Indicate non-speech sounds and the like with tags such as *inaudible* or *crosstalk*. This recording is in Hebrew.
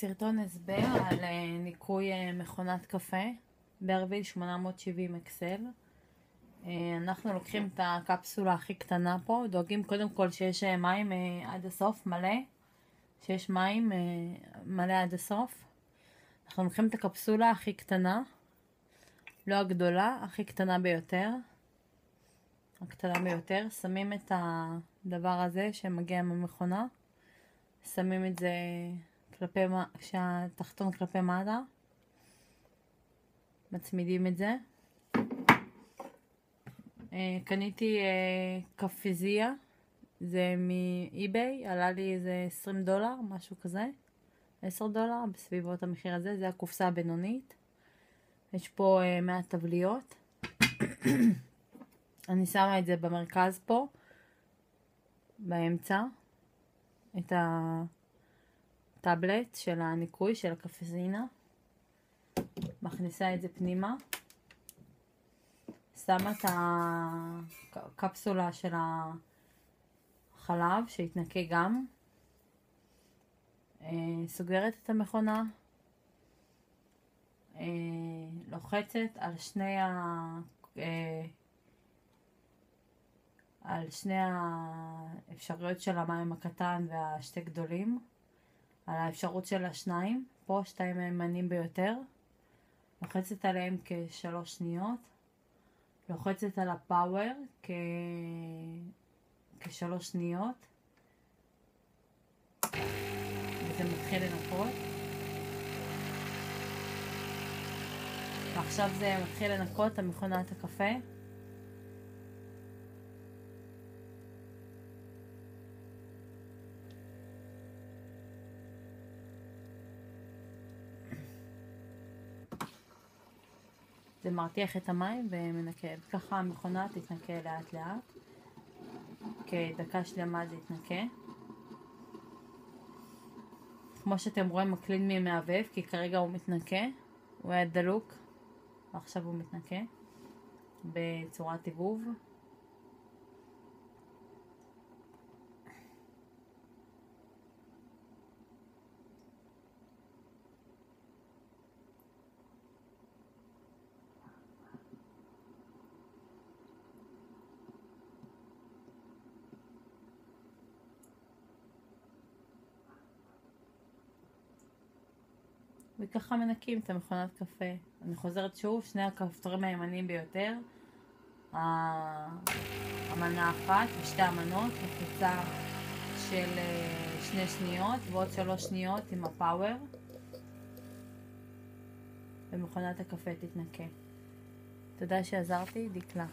סרטון הסבר על אה, ניקוי אה, מכונת קפה ברוויל 870 אקסל. אה, אנחנו לוקחים את הקפסולה הכי קטנה פה, דואגים קודם כל שיש מים עד הסוף מלא, שיש מים מלא עד הסוף. אנחנו לוקחים את הקפסולה הכי קטנה, לא הגדולה, הכי קטנה ביותר. הקטנה ביותר, שמים את הדבר הזה שמגיע מהמכונה, שמים את זה כלפי, כשהתחתון כלפי מעלה, מצמידים את זה. אה, קניתי אה, קפיזיה, זה מאי-ביי, עלה לי איזה 20 דולר, משהו כזה, 10 דולר, בסביבות המחיר הזה, זה הקופסה הבינונית. יש פה אה, מעט טבליות. *coughs* אני שמה את זה במרכז פה, באמצע, את ה... טאבלט של הניקוי של הקפזינה, מכניסה את זה פנימה, שמה את הקפסולה של החלב שיתנקה גם, אה, סוגרת את המכונה, אה, לוחצת על שני ה... אה, על שני האפשרויות של המים הקטן והשתי גדולים על האפשרות של השניים, פה שתיים מהימנים ביותר, לוחצת עליהם כשלוש שניות, לוחצת על הפאוור כ... כשלוש שניות, וזה מתחיל לנקות. ועכשיו זה מתחיל לנקות את המכונת הקפה. זה מרתיח את המים ומנקה. ככה המכונה תתנקה לאט לאט. כדקה שלמה זה יתנקה. כמו שאתם רואים מקלין מי מהבהב כי כרגע הוא מתנקה. הוא היה דלוק ועכשיו הוא מתנקה בצורת עיבוב. וככה מנקים את המכונת קפה. אני חוזרת שוב, שני הכפתורים הימניים ביותר, המנה אחת ושתי המנות, לחיצה של אה, שני שניות ועוד שלוש שניות עם הפאוור ומכונת הקפה תתנקה. תודה שעזרתי, דקלה.